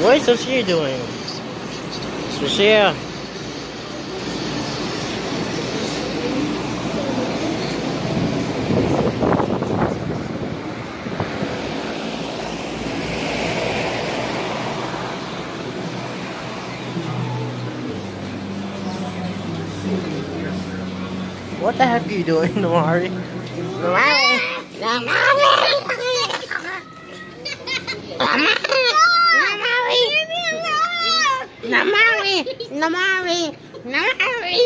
What is Sophia doing? Sophia. What the heck are you doing, Namari? Namari! Namari! Namari! Namari!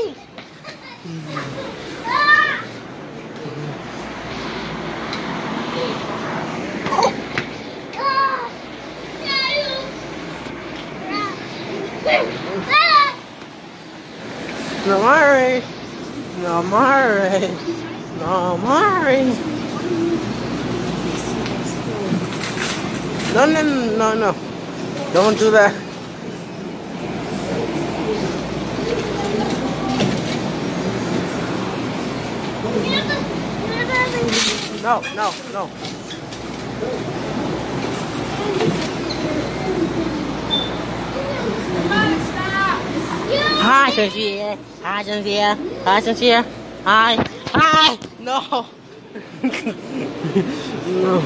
Namari! Namari! Namari! No, no, no, no. Don't do that. No, no, no. Hi, Sophia. Hi, Cynthia. Hi, Cynthia. Hi. Hi. No. no.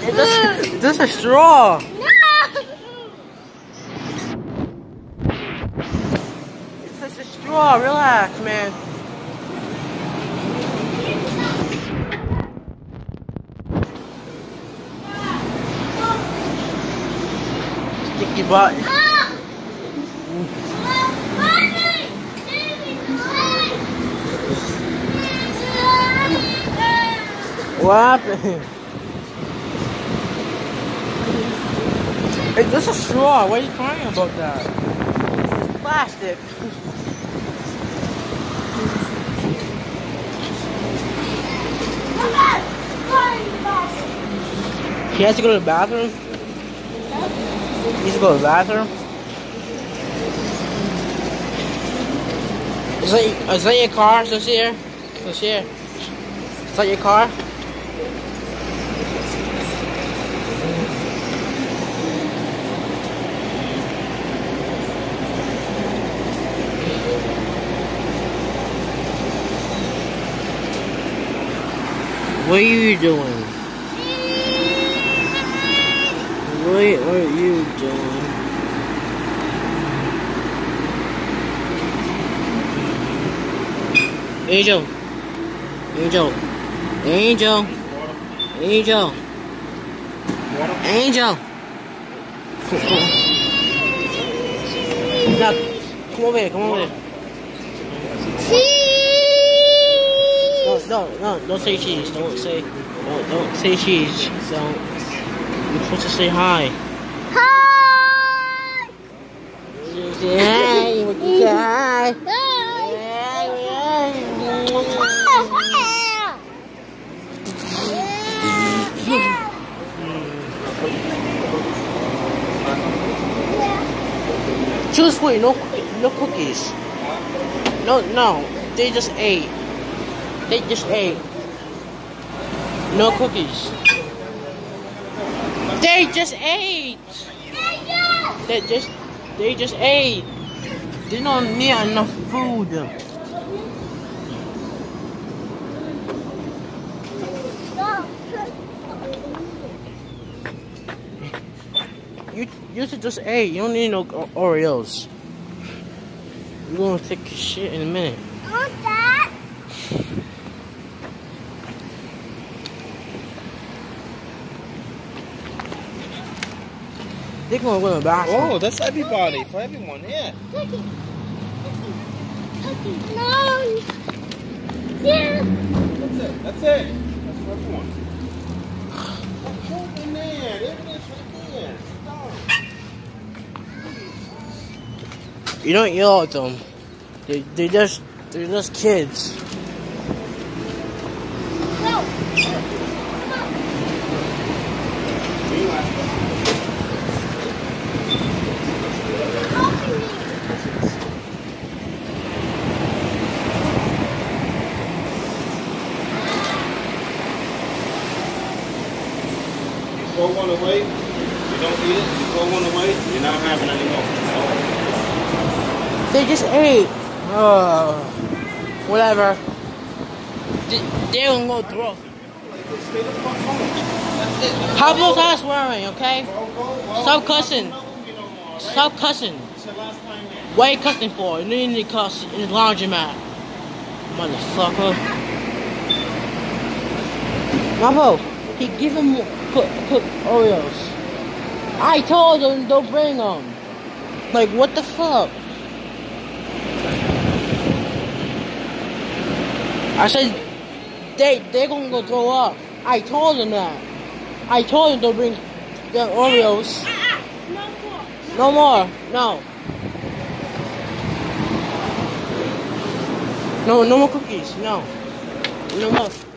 It does a straw. Just a straw. Relax, man. Sticky butt. What happened? It's just a straw. Why are you crying about that? It's plastic. He has to go to the bathroom. He needs to go to the bathroom. Is that, is that your car, Sophia? Sophia? Is that your car? What are you doing? What are you doing? Angel. Angel. Angel. Angel. Angel. Now, come over here, come over here. No, no, no, don't say cheese. Don't say, don't, don't say cheese. Don't. You're supposed to say hi. Hi! Say hi. You say hi? Just wait. No, no cookies. No, no. They just ate. They just ate. No cookies. They just ate. They just, they just ate. They don't need enough food. You, you should just ate. You don't need no Oreos. You're gonna take a shit in a minute. They're gonna go to the bathroom. Oh, that's everybody, for everyone, yeah. No! Yeah! That's it, that's it. That's for everyone. Go in there, there it is right there. Sit down. You don't yell at them. They they just they're just kids. No! Throw one away, you don't eat it. You throw one away, you're not having any more. They just ate. Uh, whatever. They, they don't go home. Pablo's not swearing, okay? Stop cussing. Stop cussing. What are you cussing for? You need to cuss in the laundromat. Motherfucker. Mabo, he give him cook, cook Oreos. I told him don't bring them. Like, what the fuck? I said, they, they gonna go throw up. I told him that. I told him don't bring the Oreos. Ah, ah, no more. No more. No. No, no more cookies. No. No more.